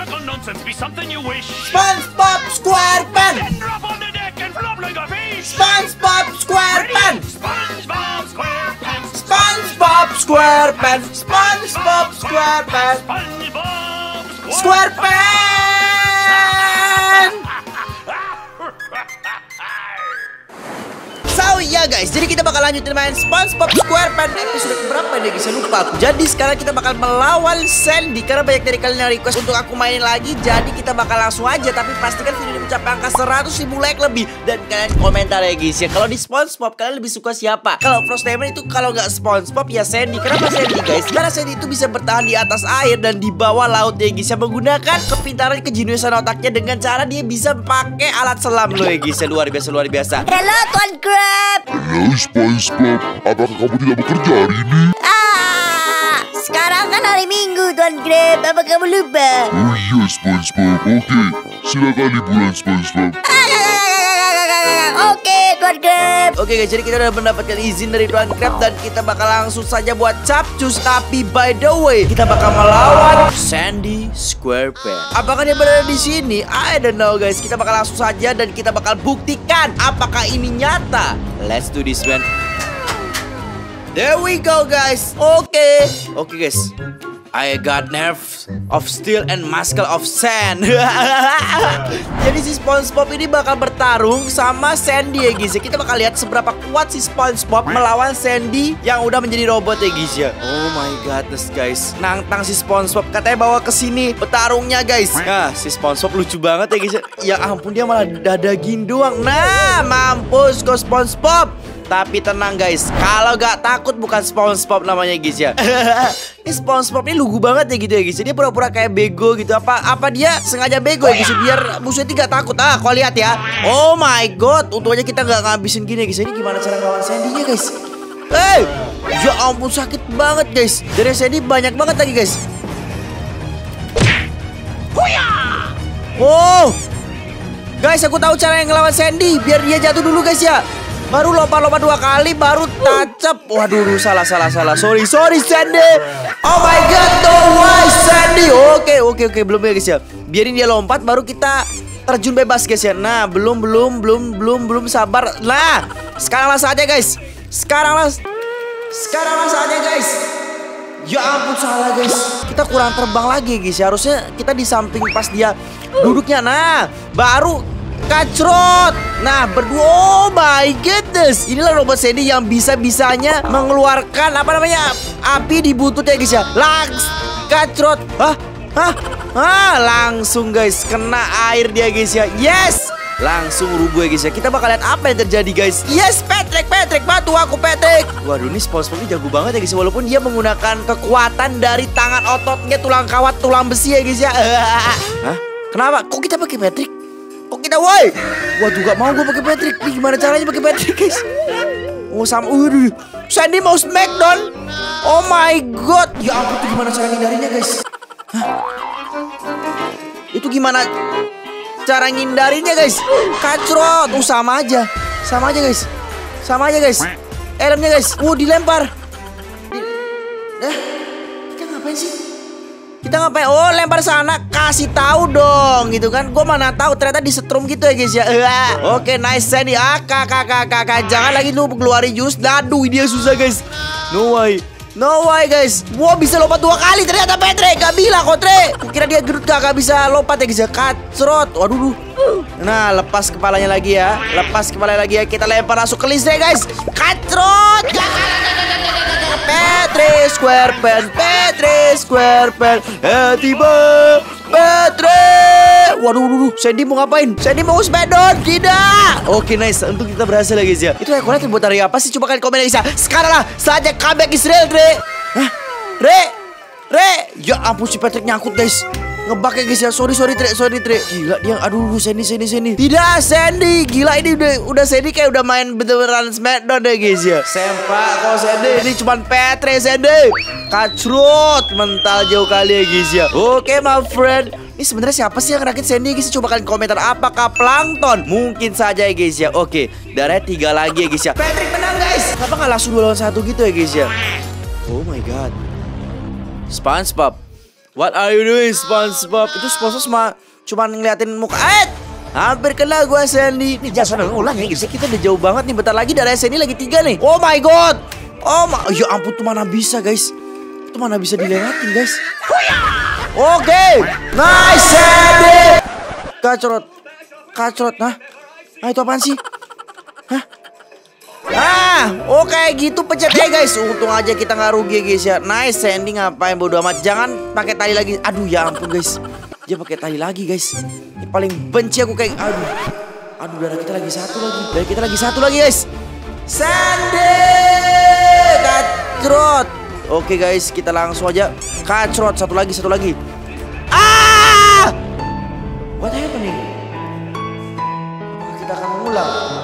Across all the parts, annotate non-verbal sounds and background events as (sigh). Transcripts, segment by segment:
nautical nonsense be something you wish? SpongeBob SquarePants drop on the deck and flop like a fish. SpongeBob? SquarePants SpongeBob SquarePants. SpongeBob SquarePants SpongeBob SquarePants SpongeBob SquarePants So ya guys, jadi kita bakal lanjutin main SpongeBob SquarePants episode berapa deh guys, lupa aku. Jadi sekarang kita bakal melawan Sandy karena banyak dari kalian yang request untuk aku mainin lagi. Jadi kita bakal langsung aja, tapi pastikan video ini mencapai angka 100 ribu like lebih dan kalian komentar ya guys ya. Kalau di SpongeBob kalian lebih suka siapa? Kalau Frost Diamond itu kalau nggak SpongeBob ya Sandy. Kenapa Sandy guys? Karena Sandy itu bisa bertahan di atas air dan di bawah laut ya guys ya menggunakan kepintaran kejeniusan otaknya dengan cara dia bisa pakai alat selam loh ya guys ya. Luar biasa luar biasa. Hello Tuan Halo SpongeBob, apakah kamu tidak bekerja hari ini? Ah, sekarang kan hari Minggu Tuan Crab. Apa kamu lupa? Oh iya SpongeBob, oke. Silakan liburan SpongeBob. Oke Tuan Crab. Oke guys, jadi kita udah mendapatkan izin dari Tuan Crab dan kita bakal langsung saja buat capcus. Tapi by the way, kita bakal melawan Sandy SquarePants. Apakah dia berada di sini? I don't know guys. Kita bakal langsung saja dan kita bakal buktikan apakah ini nyata. Let's do this man. There we go guys. Oke. Oke guys. I got nerves of steel and muscle of sand. (laughs) Jadi si SpongeBob ini bakal bertarung sama Sandy ya guys. Kita bakal lihat seberapa kuat si SpongeBob melawan Sandy yang udah menjadi robot ya guys ya. Oh my godness guys. Nantang si SpongeBob katanya bawa ke sini bertarungnya guys. Nah, si SpongeBob lucu banget ya guys ya. Ampun dia malah dadagin doang. Nah, mampus kok SpongeBob. Tapi tenang guys, kalau gak takut bukan SpongeBob namanya guys ya. (laughs) ini SpongeBob ini lugu banget ya gitu ya guys. Dia pura-pura kayak bego gitu. Apa apa dia sengaja bego ya guys biar musuhnya gak takut. Ah, kau lihat ya. Oh my god, untungnya kita gak ngabisin gini guys. Ini gimana cara ngelawan Sandy-nya guys? Hey, ya ampun sakit banget guys. Dari Sandy banyak banget lagi guys. Oh, Guys, aku tahu cara yang ngelawan Sandy biar dia jatuh dulu guys ya. Baru lompat-lompat dua kali baru tancap. Waduh, duh, salah salah salah. Sorry, sorry Sandy. Oh my god, no way Sandy. Oke, oke, oke, belum ya guys ya. Biarin dia lompat baru kita terjun bebas guys ya. Nah, belum belum belum belum belum sabar. Nah, sekarang lah saatnya guys. Sekarang lah sekarang lah saatnya guys. Ya ampun salah guys. Kita kurang terbang lagi guys. ya. Harusnya kita di samping pas dia duduknya. Nah, baru kacrot. Nah, berdua. Oh my goodness. Inilah robot Sandy yang bisa-bisanya mengeluarkan apa namanya? api di bututnya guys ya. Langs kacrot. Hah? Hah? Hah, langsung guys kena air dia guys ya. Yes. Langsung rubuh ya guys ya Kita bakal lihat apa yang terjadi guys Yes Patrick Patrick Bantu aku Patrick Waduh ini SpongeBob ini jago banget ya guys Walaupun dia menggunakan kekuatan dari tangan ototnya Tulang kawat tulang besi ya guys ya (laughs) Hah? Kenapa? Kok kita pakai Patrick? Kok kita woi? Waduh gak mau gue pakai Patrick. Ini gimana caranya pakai Patrick guys? Oh sama Waduh. Sandy mau smackdown Oh my god. Ya ampun itu gimana cara ngindarinya guys? Hah? Itu gimana cara ngindarinya guys? Kacrot. Uh sama aja. Sama aja guys. Sama aja guys. Helmnya guys. Uh dilempar. Di- Eh Kita ngapain sih kita ngapain? Oh lempar sana kasih tahu dong gitu kan. Gue mana tahu ternyata disetrum gitu ya guys ya. Oke nice Sandy. Ah kakak kakak kakak jangan lagi lu keluarin jus. Aduh dia susah guys. No way. No way guys Wah bisa lompat dua kali Ternyata Petre Gak bilang kok Tre Kira dia gerut gak, bisa lompat ya guys ya Kacrot Waduh duh. Nah lepas kepalanya lagi ya Lepas kepalanya lagi ya Kita lempar langsung ke listrik guys Kacrot Petre Square Pen Petre Square Pen Eh tiba Petre Waduh, waduh, waduh, Sandy mau ngapain? Sandy mau sepedon? Tidak Oke nice, untuk kita berhasil ya guys ya Itu ekornya terbuat dari apa sih? Coba kalian komen ya guys ya Sekarang lah, saatnya comeback Israel, Re Hah? Re Re Ya ampun si Patrick nyangkut guys Ngebak ya guys ya Sorry sorry Tre Sorry Tre Gila dia Aduh aduh, Sandy Sandy Sandy Tidak Sandy Gila ini udah Udah Sandy kayak udah main beneran Smackdown deh guys ya Sempak kok Sandy Ini cuma Petre Sandy Kacrut Mental jauh kali ya guys ya Oke my friend ini sebenarnya siapa sih yang rakit Sandy guys? Coba kalian komentar apakah Plankton? Mungkin saja ya guys ya. Oke, darahnya tiga lagi ya guys ya. Patrick menang guys. Kenapa nggak langsung dua lawan satu gitu ya guys ya? Oh my god. SpongeBob. What are you doing SpongeBob? Itu SpongeBob cuma cuma ngeliatin muka. Eh, hampir kena gua Sandy. Nih jangan ngulang ya guys. Kita udah jauh banget nih. Bentar lagi darah Sandy lagi tiga nih. Oh my god. Oh my, ya ampun tuh mana bisa guys. Itu mana bisa dilewatin guys. Oke, nice Sandy. Kacrot, kacrot. Nah, nah itu apaan sih? Hah? Ah, oke gitu pencet ya guys. Untung aja kita nggak rugi guys ya. Nice Sandy ngapain bodo amat. Jangan pakai tali lagi. Aduh ya ampun guys. Dia pakai tali lagi guys. Ini paling benci aku kayak aduh. Aduh darah kita lagi satu lagi. Darah kita lagi satu lagi guys. Sandy kacrot. Oke guys, kita langsung aja kacrot satu lagi satu lagi. Ah! What happening? Apakah kita akan mengulang?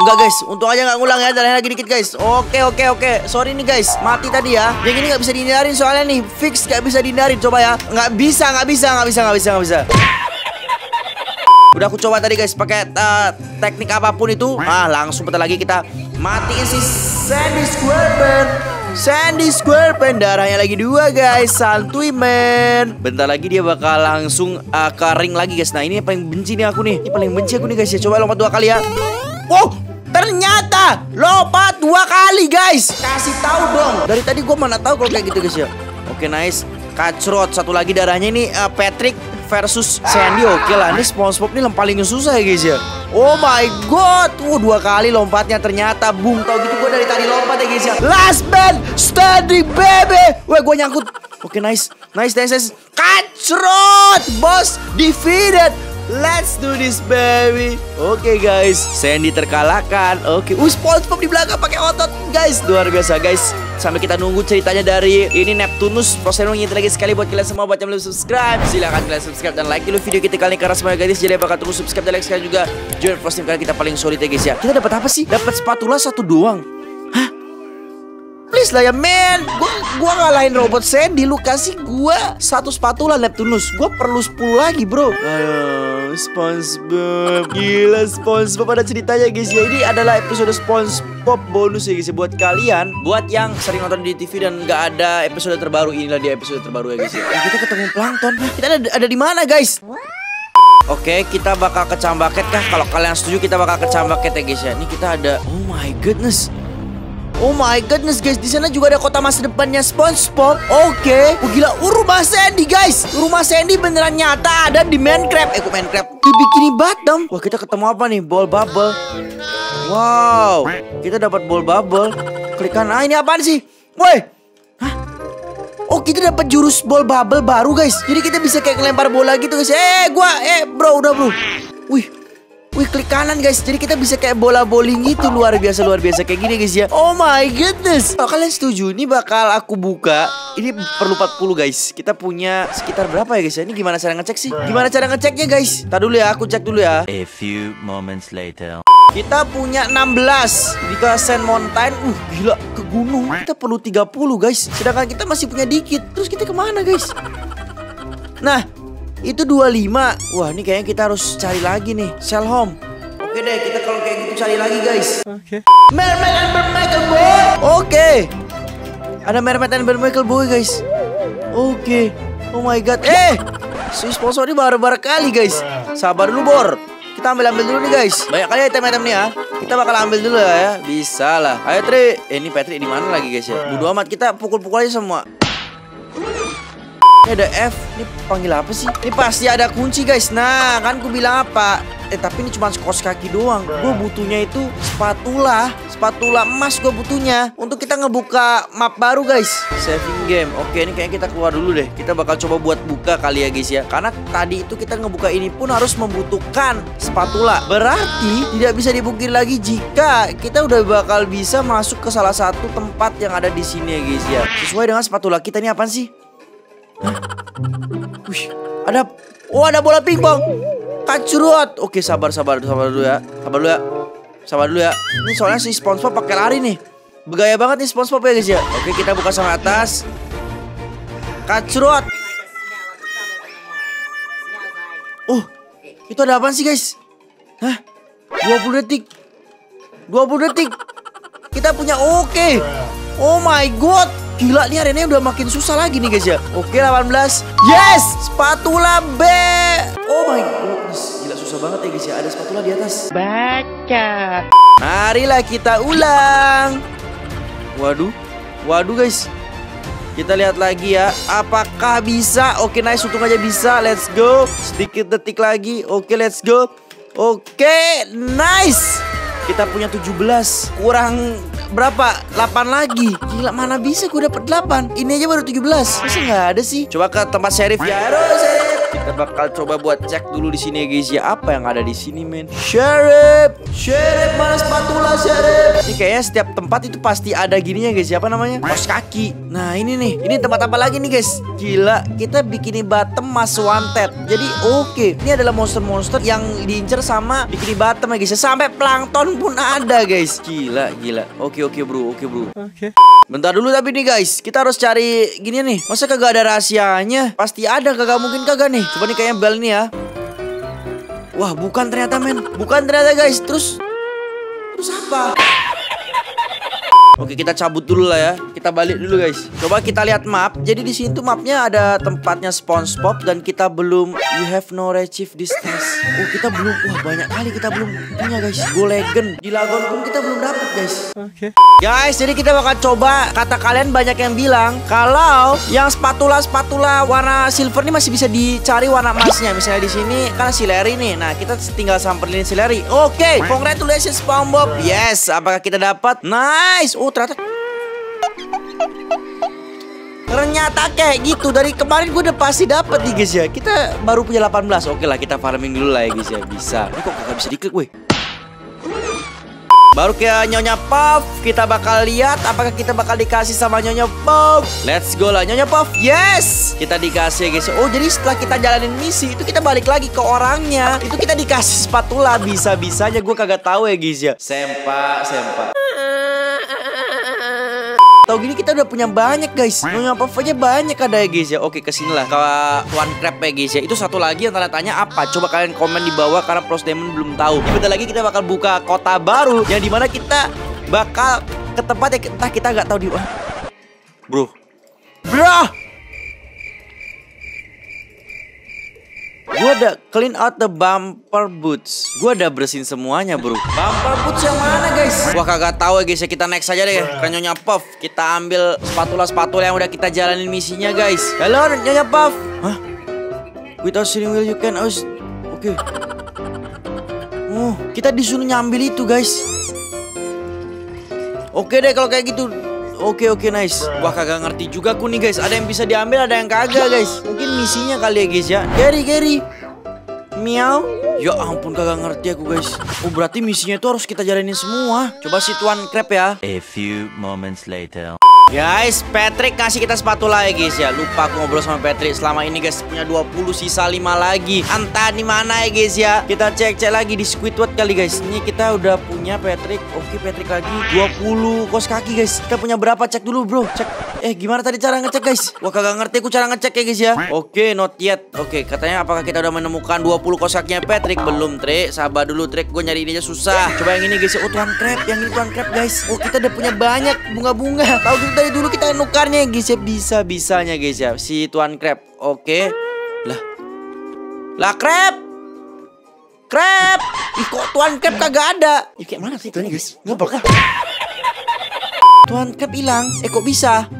Enggak guys, untung aja nggak ngulang ya, darahnya lagi dikit guys. Oke oke oke, sorry nih guys, mati tadi ya. Yang ini nggak bisa dihindarin soalnya nih, fix nggak bisa dihindarin. Coba ya, nggak bisa nggak bisa nggak bisa nggak bisa nggak bisa. Udah aku coba tadi guys, pakai uh, teknik apa pun itu, ah langsung bentar lagi kita matiin si Sandy Squarepan. Sandy Squarepan darahnya lagi dua guys, santuy men. Bentar lagi dia bakal langsung uh, kering lagi guys. Nah ini yang paling benci nih aku nih, ini paling benci aku nih guys ya. Coba lompat dua kali ya. Wow, ternyata lompat dua kali guys. Kasih tahu dong. Dari tadi gue mana tahu kalau kayak gitu guys ya. Oke nice. Kacrot satu lagi darahnya ini uh, Patrick versus Sandy. Oke lah, ini SpongeBob ini yang paling susah ya guys ya. Oh my god, uh, dua kali lompatnya ternyata boom. Tau gitu gue dari tadi lompat ya guys ya. Last man standing baby. Wah gue nyangkut. Oke nice, nice, nice, nice. Kacrot, boss defeated. Let's do this baby. Oke guys, Sandy terkalahkan. Oke, uh SpongeBob di belakang pakai otot guys. Luar biasa guys. Sampai kita nunggu ceritanya dari ini Neptunus. Proses ngingetin lagi sekali buat kalian semua buat yang belum subscribe. Silahkan kalian subscribe dan like dulu video kita kali ini karena semuanya guys. Jadi bakal terus subscribe dan like sekali juga. Join team karena kita paling solid ya guys ya. Kita dapat apa sih? Dapat spatula satu doang. Please lah ya men. Gua, gua ngalahin robot Sandy Lu kasih gua satu spatula Neptunus. Gua perlu 10 lagi bro. Aduh Spongebob. Gila Spongebob. Ada ceritanya guys. Ya Ini adalah episode Spongebob bonus ya guys ya. Buat kalian Buat yang sering nonton di TV dan gak ada episode terbaru Inilah dia episode terbaru ya guys ya. Nah, Kita ketemu Plankton Kita ada, ada di mana guys? Oke, kita bakal ke Cambaket kah? Kalau kalian setuju kita bakal ke Cambaket ya guys ya. Ini kita ada Oh my goodness. Oh my goodness guys, di sana juga ada kota masa depannya SpongeBob. Oke, oh, gila, uh, rumah Sandy guys. Rumah Sandy beneran nyata ada di Minecraft. Eh, kok Minecraft? Di Bikini Bottom. Wah, kita ketemu apa nih? Ball bubble. Wow, kita dapat ball bubble. Klik kanan. Ah, ini apaan sih? Woi. Hah? Oh, kita dapat jurus ball bubble baru guys. Jadi kita bisa kayak ngelempar bola gitu guys. Eh, gua, eh, bro, udah bro. Wih, Wih klik kanan guys. Jadi kita bisa kayak bola bowling gitu. Luar biasa luar biasa. Kayak gini guys ya. Oh my goodness. Kalau kalian setuju? Ini bakal aku buka. Ini perlu 40 guys. Kita punya sekitar berapa ya guys ya? Ini gimana cara ngecek sih? Gimana cara ngeceknya guys? Tadi dulu ya Aku cek dulu ya. A few moments later. Kita punya 16 Jika Sand Mountain. Uh gila. Ke gunung. Kita perlu 30 guys. Sedangkan kita masih punya dikit. Terus kita ke mana guys? Nah itu 25 Wah ini kayaknya kita harus cari lagi nih. Sell home. Oke deh kita kalau kayak gitu cari lagi guys. Oke. Mermaid and Bermichael boy. Oke. Ada Mermaid and Bermichael boy guys. Oke. Oh my god. Eh Si sponsor ini baru-baru kali guys. Sabar dulu Bor. Kita ambil-ambil dulu nih guys. Banyak kali item-item nih ya. Kita bakal ambil dulu ya Bisa lah. Ayo Tri. Eh, Ini Patrick di mana lagi guys ya? Bodo amat. Kita pukul-pukul aja semua ini ada F, ini panggil apa sih? Ini pasti ada kunci guys. Nah kan ku bilang apa? Eh tapi ini cuma kos kaki doang. Gue butuhnya itu spatula. Spatula emas gue butuhnya Untuk kita ngebuka map baru guys. Saving game. Oke ini kayaknya kita keluar dulu deh. Kita bakal coba buat buka kali ya guys ya. Karena tadi itu kita ngebuka ini pun harus membutuhkan spatula. Berarti tidak bisa dibukir lagi jika kita udah bakal bisa masuk ke salah satu tempat yang ada di sini ya guys ya. Sesuai dengan spatula kita ini apa sih? Wih, ada Oh, ada bola pingpong. Kacurut. Oke, sabar sabar sabar dulu ya. Sabar dulu ya. Sabar dulu ya. Ini soalnya si SpongeBob pakai lari nih. Bergaya banget nih SpongeBob ya guys ya. Oke, kita buka sama atas. Kacurut. Oh, itu ada apa sih guys? Hah? 20 detik. 20 detik. Kita punya oke. Oh my god. Gila nih arenanya udah makin susah lagi nih guys ya. Oke 18. Yes, spatula B. Oh my goodness, gila susah banget ya guys ya. Ada spatula di atas. Baca. Marilah kita ulang. Waduh, waduh guys. Kita lihat lagi ya, apakah bisa? Oke, nice, untung aja bisa. Let's go. Sedikit detik lagi. Oke, let's go. Oke, nice. Kita punya 17. Kurang berapa? 8 lagi. Gila, mana bisa gue dapet 8? Ini aja baru 17. Masa nggak ada sih? Coba ke tempat sheriff ya. Halo, sheriff. Kita bakal coba buat cek dulu di sini ya guys ya apa yang ada di sini men. Sheriff, sheriff mana spatula sheriff? Ini kayaknya setiap tempat itu pasti ada gininya guys. Siapa namanya? Kos kaki. Nah ini nih, ini tempat apa lagi nih guys? Gila, kita bikini bottom mas wanted. Jadi oke, ini adalah monster-monster yang diincer sama bikini bottom ya guys. ya. Sampai plankton pun ada guys. Gila, gila. Oke oke bro, oke bro. Oke. Bentar dulu tapi nih guys, kita harus cari gini nih. Masa kagak ada rahasianya? Pasti ada, kagak mungkin kagak nih. Coba nih kayaknya bel nih ya. Wah, bukan ternyata men. Bukan ternyata guys. Terus terus apa? Oke kita cabut dulu lah ya. Kita balik dulu guys. Coba kita lihat map. Jadi di sini tuh mapnya ada tempatnya SpongeBob Dan kita belum You have no retrieve distance. Oh kita belum. Wah banyak kali kita belum punya guys. Go Legend. Di Lagon pun kita belum dapet guys. Oke. Guys jadi kita bakal coba. Kata kalian banyak yang bilang Kalau yang spatula-spatula warna silver ini masih bisa dicari warna emasnya. Misalnya di sini kan si Larry nih. Nah kita tinggal samperin si Larry. Oke Congratulations SpongeBob. Yes Apakah kita dapat? Nice. Oh ternyata. Ternyata kayak gitu. Dari kemarin gue udah pasti dapet nih guys ya. Kita baru punya 18 Oke lah kita farming dulu lah ya guys ya. Bisa. Ini kok gak bisa diklik weh? Baru ke Nyonya Puff Kita bakal lihat apakah kita bakal dikasih sama Nyonya Puff. Let's go lah Nyonya Puff. Yes! Kita dikasih guys. Oh jadi setelah kita jalanin misi Itu kita balik lagi ke orangnya. Itu kita dikasih spatula Bisa-bisanya. Gue kagak tahu ya guys ya. Sempak Sempak Tahu gini kita udah punya banyak guys. Nyonya Puff aja banyak ada ya guys ya. Oke ke sini lah. Ke One Crab ya guys ya. Itu satu lagi yang tanda tanya apa? Coba kalian komen di bawah Karena Pros Demon belum tahu. Bentar lagi kita bakal buka kota baru Yang di mana kita bakal ke tempat yang entah kita nggak tahu di Wah. Bro. Bro Gua udah clean out the bumper boots. Gua udah bersihin semuanya, bro. Bumper boots yang mana, guys? Wah, kagak tahu ya, guys. Ya kita next aja deh. Ke Nyonya Puff. Kita ambil spatula-spatula yang udah kita jalanin misinya, guys. Halo, Nyonya Puff. Hah? Without steering wheel you can aus. Oke. Oh, kita disuruh nyambil itu, guys. Oke deh kalau kayak gitu. Oke oke nice. Wah kagak ngerti juga aku nih guys. Ada yang bisa diambil, ada yang kagak guys. Mungkin misinya kali ya guys ya. Gary Gary. Miau. Ya ampun kagak ngerti aku guys. Oh berarti misinya itu harus kita jalanin semua. Coba si Tuan Crab ya. A few moments later. Guys, Patrick kasih kita spatula ya guys ya. Lupa aku ngobrol sama Patrick. Selama ini guys punya 20 sisa 5 lagi. Entah di mana ya guys ya. Kita cek-cek lagi di Squidward kali guys. Ini kita udah punya Patrick. Oke, Patrick lagi 20 kos kaki guys. Kita punya berapa? Cek dulu, Bro. Cek. Eh, gimana tadi cara ngecek guys? Wah, kagak ngerti aku cara ngecek ya guys ya. Oke, not yet. Oke, katanya apakah kita udah menemukan 20 kos kakinya Patrick? Belum, Trek. Sabar dulu, Trek. Gue nyari ini aja susah. Coba yang ini guys ya. Oh, Tuan Crab. Yang ini Tuan Crab guys. Oh, kita udah punya banyak bunga-bunga. Tahu gitu dari dulu kita nukarnya ya guys ya. Bisa-bisanya guys ya. Si Tuan Crab. Oke. Lah. Lah, Crab. Crab. Ih, kok Tuan Crab kagak ada? Ih, kayak mana sih Tuan guys? Bakal. Tuan Crab hilang. Eh, kok bisa?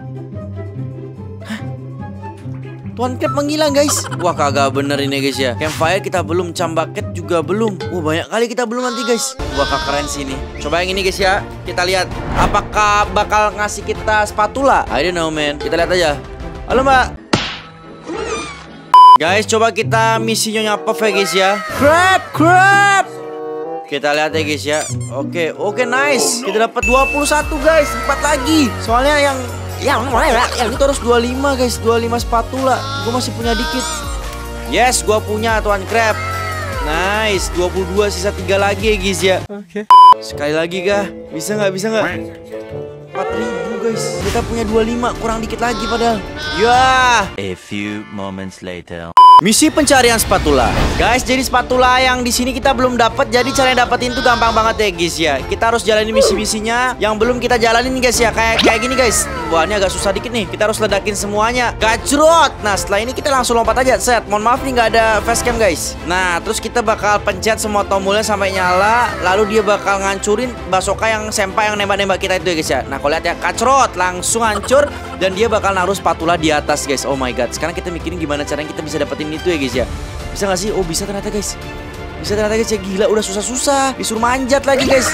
Tuan Crab menghilang guys. Wah kagak bener ini guys ya. Campfire kita belum Cambaket juga belum. Wah banyak kali kita belum nanti guys. Wah kak keren sih ini. Coba yang ini guys ya. Kita lihat. Apakah bakal ngasih kita spatula? I don't know man. Kita lihat aja. Halo mbak. Guys coba kita misi Nyonya Puff ya guys ya. Crab Crab kita lihat ya guys ya. Oke oke nice. Kita dapat 21 guys. Empat lagi. Soalnya yang yang yang itu harus 25 guys. 25 spatula Gue masih punya dikit. Yes gue punya Tuan Crab. Nice. 22 sisa 3 lagi ya guys ya. Oke. Sekali lagi kah Bisa nggak bisa nggak? 4000 guys. Kita punya 25 kurang dikit lagi padahal. Ya. A few moments later. Misi pencarian spatula. Guys, jadi spatula yang di sini kita belum dapat. Jadi caranya dapetin tuh gampang banget ya guys ya. Kita harus jalanin misi-misinya yang belum kita jalanin guys ya. Kayak kayak gini guys. Wah, ini agak susah dikit nih. Kita harus ledakin semuanya. Gajrot. Nah, setelah ini kita langsung lompat aja. Set. Mohon maaf nih nggak ada facecam guys. Nah, terus kita bakal pencet semua tombolnya sampai nyala. Lalu dia bakal ngancurin basoka yang sempa yang nembak-nembak kita itu ya guys ya. Nah, kalau lihat ya, kacrot langsung hancur dan dia bakal naruh spatula di atas guys. Oh my god. Sekarang kita mikirin gimana caranya kita bisa dapetin itu ya guys ya. Bisa gak sih? Oh bisa ternyata guys. Bisa ternyata guys ya gila udah susah-susah. Disuruh manjat lagi guys.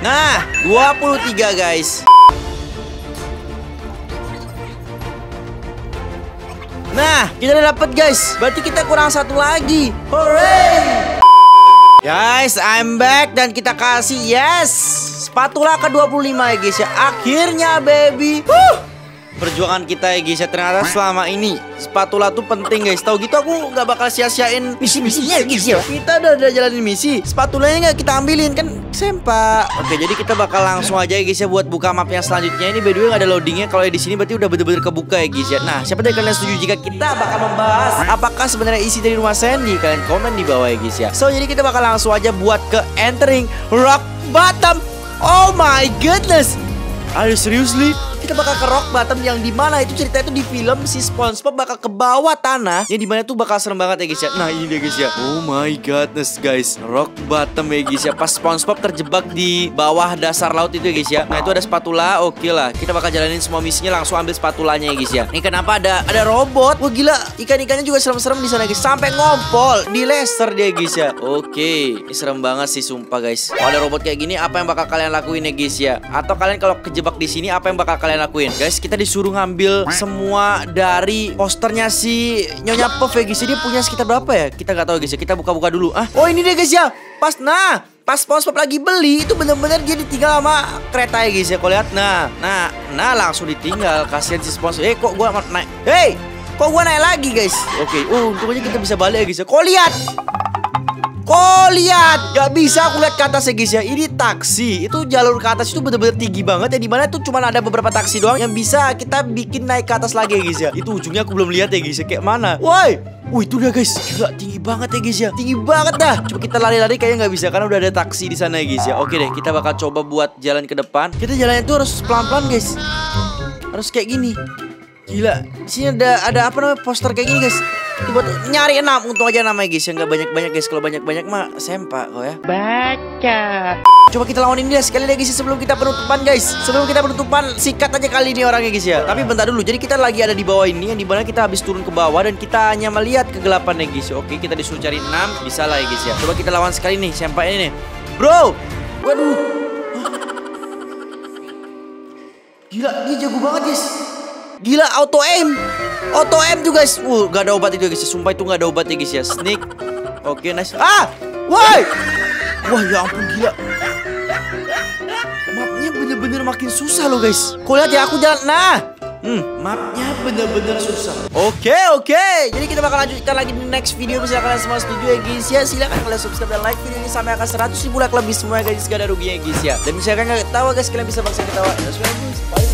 Nah, 23 guys. Nah, kita udah dapet guys. Berarti kita kurang satu lagi. Hooray! Guys, I'm back dan kita kasih yes. Spatula ke-25 ya guys ya. Akhirnya baby. Perjuangan kita ya guys ya ternyata selama ini spatula tuh penting guys. Tahu gitu aku nggak bakal sia-siain misi-misinya guys ya. Kita udah, udah jalanin misi, spatulanya nggak kita ambilin kan sempak. Oke, jadi kita bakal langsung aja ya guys ya buat buka map yang selanjutnya. Ini by the way nggak ada loadingnya. Kalau di sini berarti udah bener-bener kebuka ya guys ya. Nah, siapa dari kalian setuju jika kita bakal membahas apakah sebenarnya isi dari rumah Sandy? Kalian komen di bawah ya guys ya. So, jadi kita bakal langsung aja buat ke entering rock bottom. Oh my goodness. Are you seriously? Kita bakal ke rock bottom yang di mana itu cerita itu di film si SpongeBob bakal ke bawah tanah yang di mana tuh bakal serem banget ya guys ya. Nah ini dia guys ya. Oh my godness guys, rock bottom ya guys ya. Pas SpongeBob terjebak di bawah dasar laut itu ya guys ya. Nah itu ada spatula, oke lah. Kita bakal jalanin semua misinya langsung ambil spatulanya ya guys ya. Ini kenapa ada ada robot? Wah gila, ikan-ikannya juga serem-serem di sana guys. Sampai ngompol di laser dia guys ya. Oke, ini serem banget sih sumpah guys. Kalau ada robot kayak gini, apa yang bakal kalian lakuin ya guys ya? Atau kalian kalau kejebak di sini, apa yang bakal kalian lakuin? Guys, kita disuruh ngambil semua dari posternya si Nyonya Puff ya guys. Dia punya sekitar berapa ya? Kita nggak tahu guys ya. Kita buka-buka dulu. Ah, oh ini dia guys ya. Pas nah, pas SpongeBob lagi beli itu bener-bener dia ditinggal sama kereta ya guys ya. Kau lihat, nah, nah, nah langsung ditinggal. Kasihan si SpongeBob. Eh kok gua naik? Hey, kok gua naik lagi guys? Oke, uh, untungnya kita bisa balik ya guys ya. Kau lihat, Kau lihat, gak bisa aku lihat ke atas ya guys ya. Ini taksi, itu jalur ke atas itu bener-bener tinggi banget ya. Di mana tuh cuma ada beberapa taksi doang yang bisa kita bikin naik ke atas lagi ya guys ya. Itu ujungnya aku belum lihat ya guys ya. Kayak mana? Woi, Wih itu dia guys, gila tinggi banget ya guys ya, tinggi banget dah. Coba kita lari-lari kayaknya nggak bisa karena udah ada taksi di sana ya guys ya. Oke deh, kita bakal coba buat jalan ke depan. Kita jalan itu harus pelan-pelan guys, harus kayak gini. Gila, sini ada ada apa namanya poster kayak gini guys. Tuh, nyari enam untung aja namanya guys yang nggak banyak-banyak guys. Kalau banyak-banyak mah sempak kok ya. Baca. Coba kita lawan ini deh sekali lagi sih sebelum kita penutupan guys. Sebelum kita penutupan sikat aja kali ini orangnya guys ya. Tapi bentar dulu. Jadi kita lagi ada di bawah ini yang di mana kita habis turun ke bawah dan kita hanya melihat kegelapan ya guys. Oke kita disuruh cari 6 bisa lah ya guys ya. Coba kita lawan sekali nih sempak ini nih. Bro, waduh. Gila, dia jago banget guys. Gila auto aim. Auto aim tuh guys. Uh, gak ada obat itu guys. Sumpah itu gak ada obat ya guys ya. Sneak. Oke, nice. Ah! Woi! Wah, ya ampun gila. Mapnya bener-bener makin susah loh guys. Kau lihat ya aku jalan. Nah, Hmm, mapnya bener-bener susah. Oke, oke. Jadi kita bakal lanjutkan lagi di next video. Misalnya kalian semua setuju ya guys ya. Silakan kalian subscribe dan like video ini sampai angka 100 ribu like lebih semua guys. Gak ada ruginya guys ya. Dan misalkan kalian ketawa guys, kalian bisa bangsa ketawa. Ya, bye.